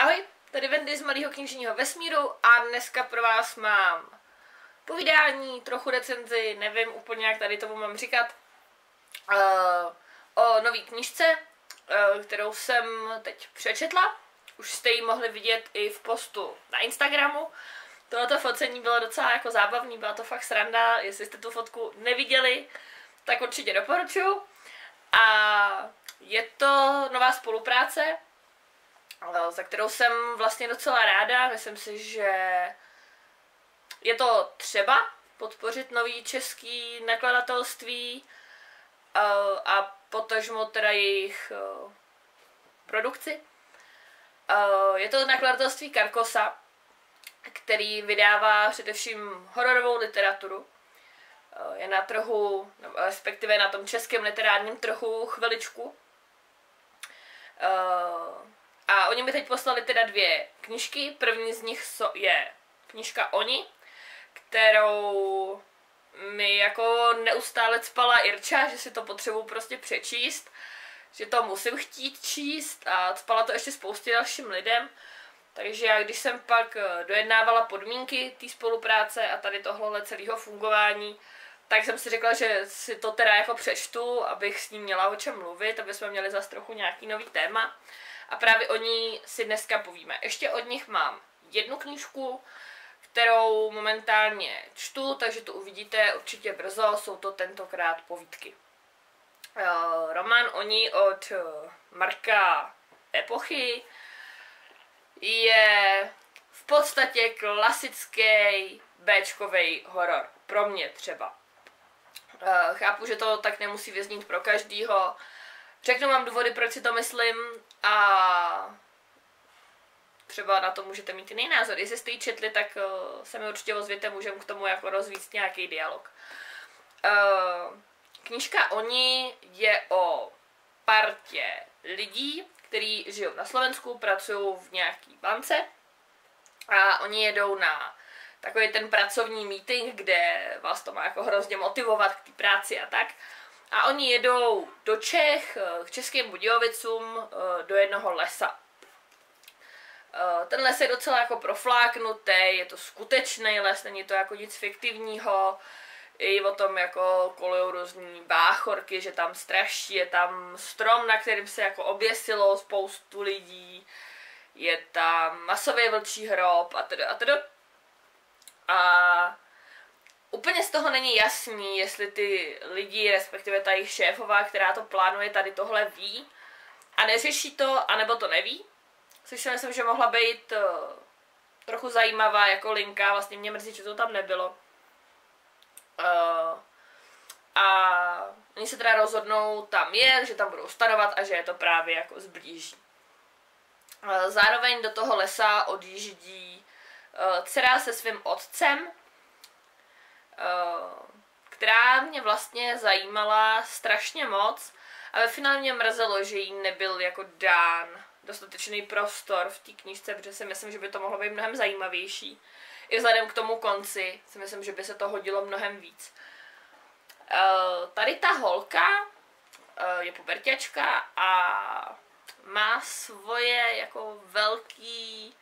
Ahoj, tady Wendy z Malého knižního vesmíru a dneska pro vás mám povídání, trochu recenzi, nevím úplně jak tady tomu mám říkat, uh, o nový knižce, uh, kterou jsem teď přečetla. Už jste ji mohli vidět i v postu na Instagramu. Tohoto focení bylo docela jako zábavný, byla to fakt sranda, jestli jste tu fotku neviděli, tak určitě doporučuji. A je to nová spolupráce, za kterou jsem vlastně docela ráda. Myslím si, že je to třeba podpořit nový český nakladatelství eh, a potažmo teda jejich eh, produkci. Eh, je to nakladatelství Karkosa, který vydává především hororovou literaturu. Je na trhu, respektive na tom českém literárním trhu chviličku. A oni mi teď poslali teda dvě knižky. První z nich je knižka Oni, kterou mi jako neustále spala Irča, že si to potřebuji prostě přečíst, že to musím chtít číst a spala to ještě spoustě dalším lidem. Takže já, když jsem pak eh, dojednávala podmínky té spolupráce a tady tohle celého fungování, tak jsem si řekla, že si to teda jako přečtu, abych s ním měla o čem mluvit, aby jsme měli zase trochu nějaký nový téma. A právě o ní si dneska povíme. Ještě od nich mám jednu knížku, kterou momentálně čtu, takže to uvidíte určitě brzo, jsou to tentokrát povídky. Uh, román Oni od uh, Marka Epochy je v podstatě klasický Bčkový horor. Pro mě třeba. Uh, chápu, že to tak nemusí vyznít pro každýho. Řeknu vám důvody, proč si to myslím a třeba na to můžete mít jiný názor. Jestli jste ji četli, tak uh, se mi určitě ozvěte, můžeme k tomu jako rozvíct nějaký dialog. Uh, knížka Oni je o partě lidí, kteří žijou na Slovensku, pracují v nějaký bance a oni jedou na takový ten pracovní meeting, kde vás to má jako hrozně motivovat k té práci a tak. A oni jedou do Čech, eh, k Českým Budějovicům, do jednoho lesa. Eh, ten les je docela jako profláknutý, je to skutečný les, není to jako nic fiktivního. I o tom jako kolují různý báchorky, že tam straší, je tam strom, na kterým se jako oběsilo spoustu lidí, je tam masový vlčí hrob a tedy a tedy. A úplně z toho není jasný, jestli ty lidi, respektive ta jejich šéfová, která to plánuje, tady tohle ví a neřeší to, anebo to neví si myslím, že mohla být uh, trochu zajímavá jako linka, vlastně mě mrzí, že to tam nebylo. Uh, a oni se teda rozhodnou tam jet, že tam budou stanovat a že je to právě jako zblíží. Uh, zároveň do toho lesa odjíždí dcera se svým otcem, která mě vlastně zajímala strašně moc a ve finále mě mrzelo, že jí nebyl jako dán dostatečný prostor v té knížce, protože si myslím, že by to mohlo být mnohem zajímavější. I vzhledem k tomu konci si myslím, že by se to hodilo mnohem víc. Uh, tady ta holka uh, je pubertěčka a má svoje jako velký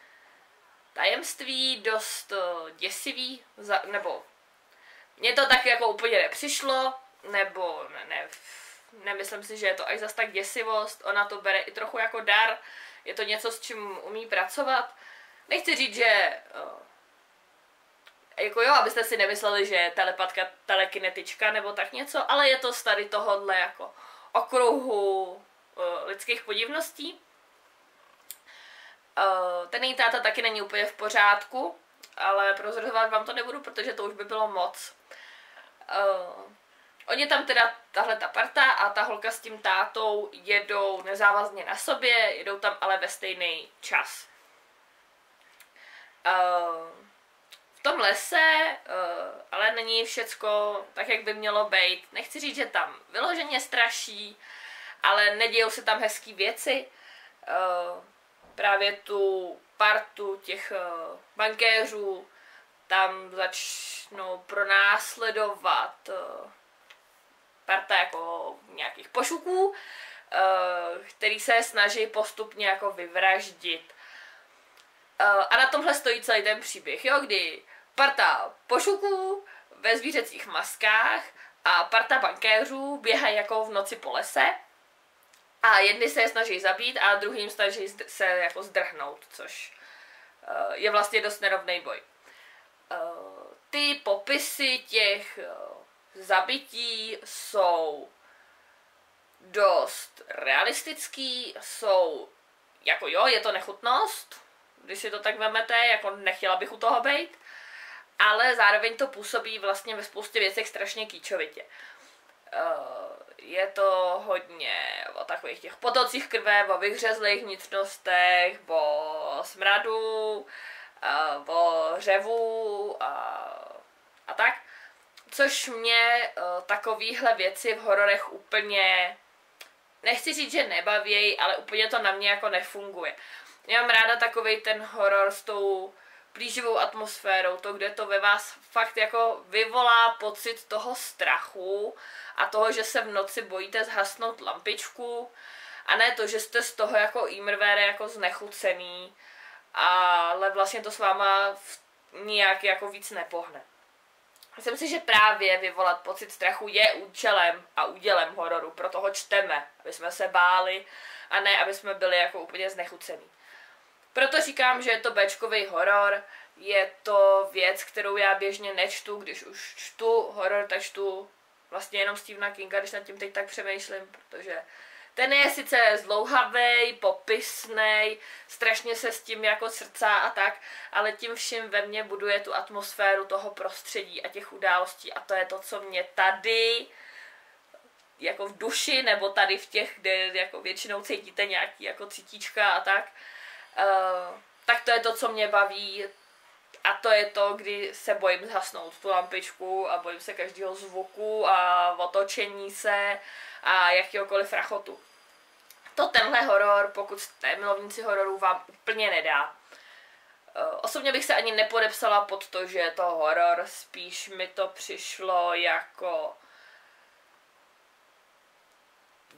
tajemství, dost děsivý, nebo mně to tak jako úplně nepřišlo, nebo ne, ne, nemyslím si, že je to až zas tak děsivost, ona to bere i trochu jako dar, je to něco, s čím umí pracovat. Nechci říct, že uh, jako jo, abyste si nemysleli, že je telepatka telekinetička nebo tak něco, ale je to z tady tohohle jako okruhu uh, lidských podivností. Uh, ten její táta taky není úplně v pořádku, ale prozrazovat vám to nebudu, protože to už by bylo moc. Uh, Oni tam teda, tahle ta parta a ta holka s tím tátou jedou nezávazně na sobě, jedou tam ale ve stejný čas. Uh, v tom lese uh, ale není všecko tak, jak by mělo být. Nechci říct, že tam vyloženě straší, ale nedějou se tam hezké věci. Uh, právě tu partu těch uh, bankéřů tam začnou pronásledovat uh, parta jako nějakých pošuků, eh, který se snaží postupně jako vyvraždit. a na tomhle stojí celý ten příběh, jo, kdy parta pošuků ve zvířecích maskách a parta bankéřů běhají jako v noci po lese a jedni se je snaží zabít a druhým snaží se jako zdrhnout, což uh, je vlastně dost nerovný boj. Uh, ty popisy těch uh, zabití jsou dost realistický, jsou jako jo, je to nechutnost, když si to tak vemete, jako nechtěla bych u toho být, ale zároveň to působí vlastně ve spoustě věcech strašně kýčovitě. Je to hodně o takových těch potocích krve, o vyhřezlých vnitřnostech, o smradu, o řevu a, a tak. Což mě uh, takovýhle věci v hororech úplně, nechci říct, že nebavějí, ale úplně to na mě jako nefunguje. Já mám ráda takový ten horor s tou plíživou atmosférou, to, kde to ve vás fakt jako vyvolá pocit toho strachu a toho, že se v noci bojíte zhasnout lampičku a ne to, že jste z toho jako imrvére jako znechucený, ale vlastně to s váma nijak jako víc nepohne. Myslím si, že právě vyvolat pocit strachu je účelem a údělem hororu, proto ho čteme, aby jsme se báli a ne, aby jsme byli jako úplně znechucený. Proto říkám, že je to Bčkový horor, je to věc, kterou já běžně nečtu, když už čtu horor, tak čtu vlastně jenom Stephena Kinga, když nad tím teď tak přemýšlím, protože ten je sice zlouhavý, popisný, strašně se s tím jako srdcá a tak, ale tím vším ve mně buduje tu atmosféru toho prostředí a těch událostí. A to je to, co mě tady jako v duši, nebo tady v těch, kde jako většinou cítíte nějaký jako cítíčka a tak, tak to je to, co mě baví, a to je to, kdy se bojím zhasnout tu lampičku a bojím se každého zvuku a otočení se a jakýkoliv rachotu. To tenhle horor, pokud jste milovníci hororů, vám úplně nedá. Eh, osobně bych se ani nepodepsala pod to, že je to horor, spíš mi to přišlo jako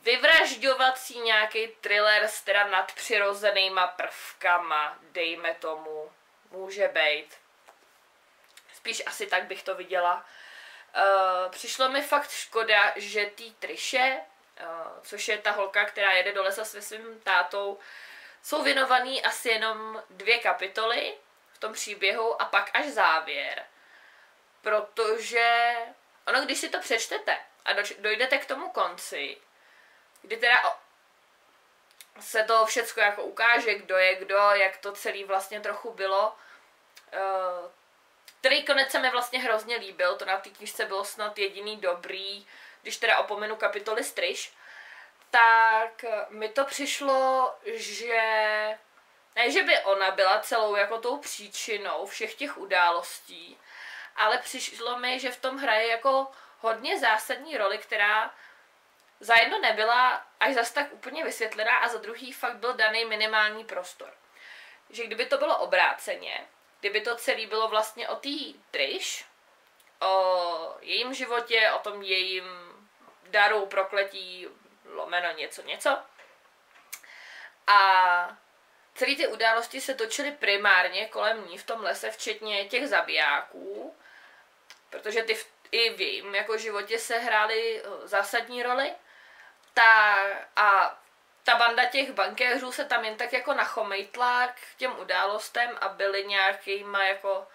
vyvražďovací nějaký thriller s teda nadpřirozenýma prvkama, dejme tomu může být. Spíš asi tak bych to viděla. Uh, přišlo mi fakt škoda, že tý Triše, uh, což je ta holka, která jede do lesa se svým tátou, jsou věnovaný asi jenom dvě kapitoly v tom příběhu a pak až závěr. Protože ono, když si to přečtete a dojdete k tomu konci, kdy teda se to všecko jako ukáže, kdo je kdo, jak to celý vlastně trochu bylo. Uh, který konec se mi vlastně hrozně líbil, to na té knižce bylo snad jediný dobrý, když teda opomenu kapitoly Stryš, tak mi to přišlo, že ne, že by ona byla celou jako tou příčinou všech těch událostí, ale přišlo mi, že v tom hraje jako hodně zásadní roli, která za jedno nebyla až zas tak úplně vysvětlená a za druhý fakt byl daný minimální prostor. Že kdyby to bylo obráceně, kdyby to celé bylo vlastně o té Trish, o jejím životě, o tom jejím daru, prokletí, lomeno něco, něco. A celé ty události se točily primárně kolem ní v tom lese, včetně těch zabijáků, protože ty v, i v jejím jako životě se hrály zásadní roli ta, a ta banda těch bankéřů se tam jen tak jako nachomejtla k těm událostem a byli nějakýma jako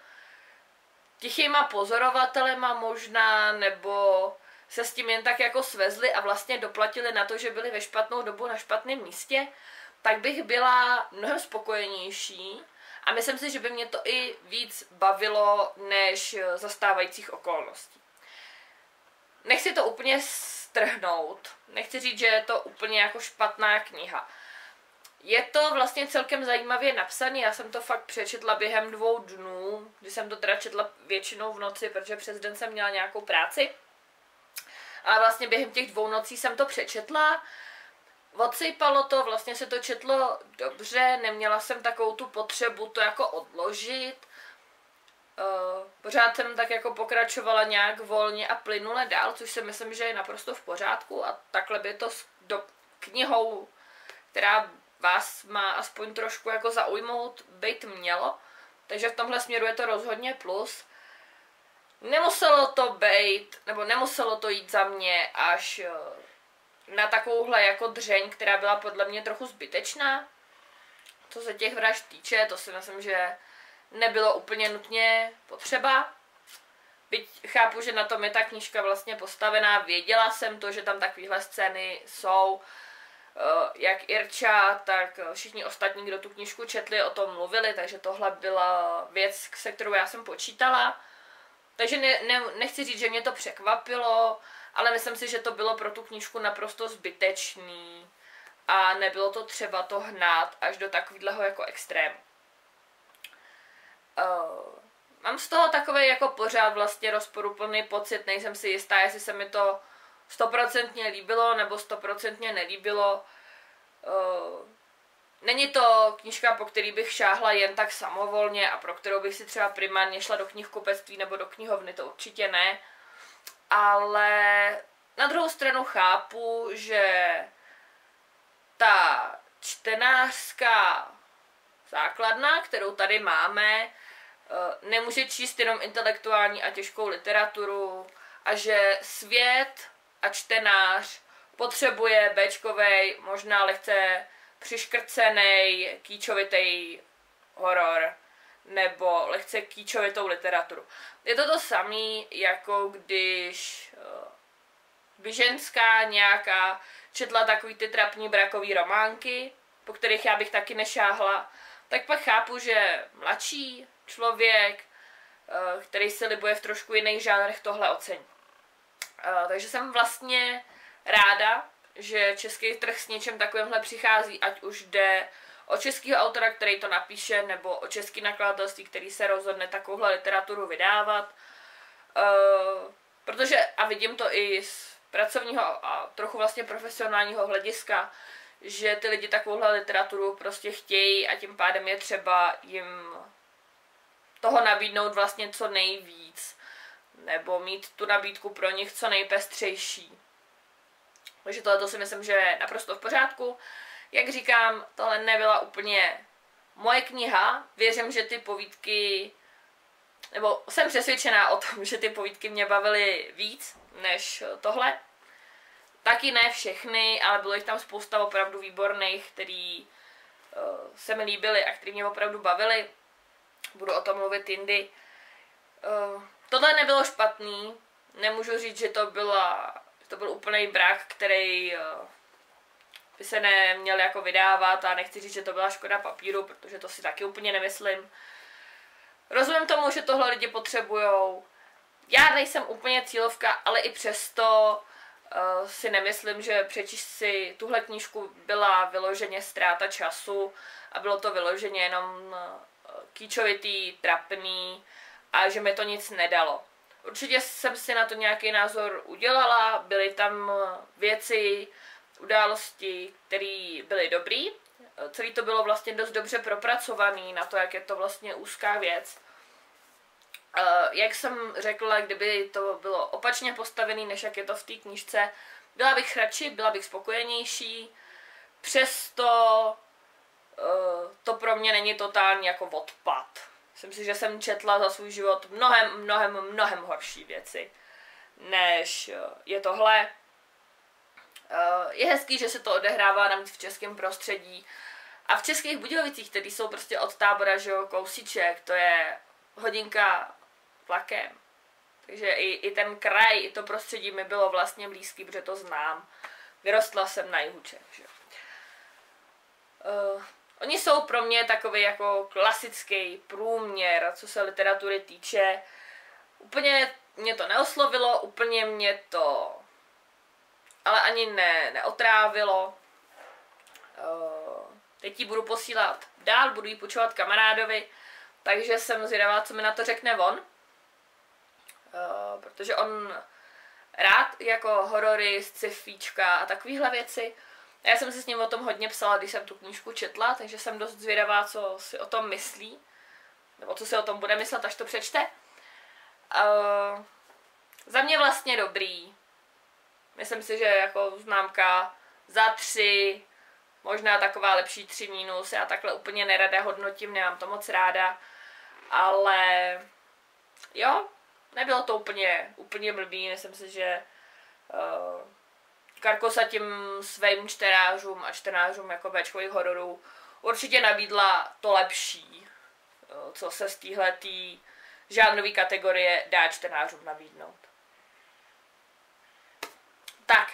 tichýma pozorovatelema možná, nebo se s tím jen tak jako svezli a vlastně doplatili na to, že byli ve špatnou dobu na špatném místě, tak bych byla mnohem spokojenější a myslím si, že by mě to i víc bavilo než zastávajících okolností. Nechci to úplně strhnout. Nechci říct, že je to úplně jako špatná kniha. Je to vlastně celkem zajímavě napsaný, já jsem to fakt přečetla během dvou dnů, kdy jsem to teda četla většinou v noci, protože přes den jsem měla nějakou práci. A vlastně během těch dvou nocí jsem to přečetla. Odsejpalo to, vlastně se to četlo dobře, neměla jsem takovou tu potřebu to jako odložit. Uh, pořád jsem tak jako pokračovala nějak volně a plynule dál, což si myslím, že je naprosto v pořádku a takhle by to s do knihou, která vás má aspoň trošku jako zaujmout, být mělo. Takže v tomhle směru je to rozhodně plus. Nemuselo to být, nebo nemuselo to jít za mě až eh, na takovouhle jako dřeň, která byla podle mě trochu zbytečná. Co se těch vražd týče, to si myslím, že nebylo úplně nutně potřeba. Byť chápu, že na tom je ta knížka vlastně postavená, věděla jsem to, že tam takovéhle scény jsou. Eh, jak Irča, tak všichni ostatní, kdo tu knížku četli, o tom mluvili, takže tohle byla věc, se kterou já jsem počítala. Takže ne, ne, nechci říct, že mě to překvapilo, ale myslím si, že to bylo pro tu knížku naprosto zbytečný a nebylo to třeba to hnát až do takového jako extrému. Uh, mám z toho takový jako pořád vlastně rozporuplný pocit, nejsem si jistá, jestli se mi to stoprocentně líbilo nebo stoprocentně nelíbilo. Uh, není to knížka, po který bych šáhla jen tak samovolně a pro kterou bych si třeba primárně šla do knihkupectví nebo do knihovny, to určitě ne. Ale na druhou stranu chápu, že ta čtenářská základna, kterou tady máme, nemůže číst jenom intelektuální a těžkou literaturu a že svět a čtenář potřebuje Bčkovej, možná lehce přiškrcený, kýčovitý horor nebo lehce kýčovitou literaturu. Je to to samé, jako když uh, by ženská nějaká četla takový ty trapní brakový románky, po kterých já bych taky nešáhla, tak pak chápu, že mladší člověk, uh, který se libuje v trošku jiných žánrech, tohle ocení. Uh, takže jsem vlastně ráda, že český trh s něčem takovýmhle přichází, ať už jde o českého autora, který to napíše, nebo o český nakladatelství, který se rozhodne takovouhle literaturu vydávat. Uh, protože, a vidím to i z pracovního a trochu vlastně profesionálního hlediska, že ty lidi takovouhle literaturu prostě chtějí a tím pádem je třeba jim toho nabídnout vlastně co nejvíc, nebo mít tu nabídku pro nich co nejpestřejší. Takže tohle si myslím, že je naprosto v pořádku. Jak říkám, tohle nebyla úplně moje kniha. Věřím, že ty povídky, nebo jsem přesvědčená o tom, že ty povídky mě bavily víc než tohle. Taky ne všechny, ale bylo jich tam spousta opravdu výborných, který uh, se mi líbily a který mě opravdu bavily. Budu o tom mluvit jindy. Uh, tohle nebylo špatný. Nemůžu říct, že to byla to byl úplný brak, který eh, by se neměl jako vydávat a nechci říct, že to byla škoda papíru, protože to si taky úplně nemyslím. Rozumím tomu, že tohle lidi potřebujou. Já nejsem úplně cílovka, ale i přesto uh, si nemyslím, že přečíst si tuhle knížku byla vyloženě ztráta času a bylo to vyloženě jenom uh, kýčovitý, trapný a že mi to nic nedalo. Určitě jsem si na to nějaký názor udělala, byly tam věci, události, které byly dobrý. Celý to bylo vlastně dost dobře propracovaný na to, jak je to vlastně úzká věc. Jak jsem řekla, kdyby to bylo opačně postavený, než jak je to v té knižce, byla bych radši, byla bych spokojenější, přesto eh, to pro mě není totální jako odpad. Myslím si, že jsem četla za svůj život mnohem, mnohem, mnohem horší věci, než eh, je tohle. Eh, je hezký, že se to odehrává navíc v českém prostředí. A v českých Budějovicích, které jsou prostě od tábora, že jo, kousíček, to je hodinka vlakem. Takže i, i ten kraj, i to prostředí mi bylo vlastně blízký, protože to znám. Vyrostla jsem na jihu Čech, že jo. Oni jsou pro mě takový jako klasický průměr, co se literatury týče. Úplně mě to neoslovilo, úplně mě to ale ani ne, neotrávilo. Uh, teď ji budu posílat dál, budu ji počovat kamarádovi, takže jsem zvědavá, co mi na to řekne on. Uh, protože on rád jako horory, scifíčka a takovéhle věci. Já jsem si s ním o tom hodně psala, když jsem tu knížku četla, takže jsem dost zvědavá, co si o tom myslí. Nebo co si o tom bude myslet, až to přečte. Uh, za mě vlastně dobrý. Myslím si, že jako známka za tři, možná taková lepší 3 minus, já takhle úplně nerada hodnotím, nemám to moc ráda, ale jo, nebylo to úplně, úplně blbý, myslím si, že uh, Karkosa tím svým čtenářům a čtenářům jako Bčkových hororů určitě nabídla to lepší, uh, co se z téhletý žánrové kategorie dá čtenářům nabídnout. Tak,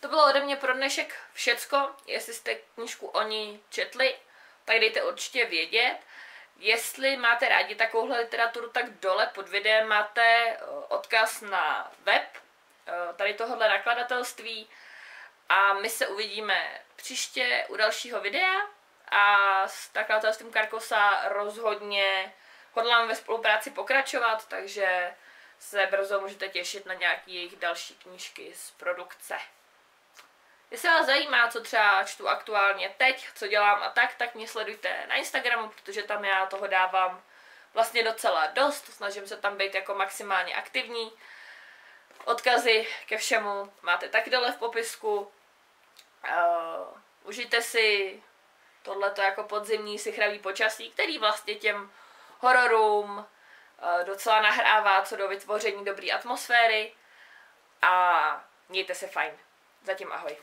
to bylo ode mě pro dnešek všecko. Jestli jste knížku o ní četli, tak dejte určitě vědět. Jestli máte rádi takovouhle literaturu, tak dole pod videem máte eh, odkaz na web eh, tady tohohle nakladatelství a my se uvidíme příště u dalšího videa a s nakladatelstvím Karkosa rozhodně hodlám ve spolupráci pokračovat, takže se brzo můžete těšit na nějaké jejich další knížky z produkce. Jestli vás zajímá, co třeba čtu aktuálně teď, co dělám a tak, tak mě sledujte na Instagramu, protože tam já toho dávám vlastně docela dost, snažím se tam být jako maximálně aktivní. Odkazy ke všemu máte taky dole v popisku. Uh, užijte si tohleto jako podzimní sichravý počasí, který vlastně těm hororům uh, docela nahrává co do vytvoření dobré atmosféry a mějte se fajn. Zatím ahoj.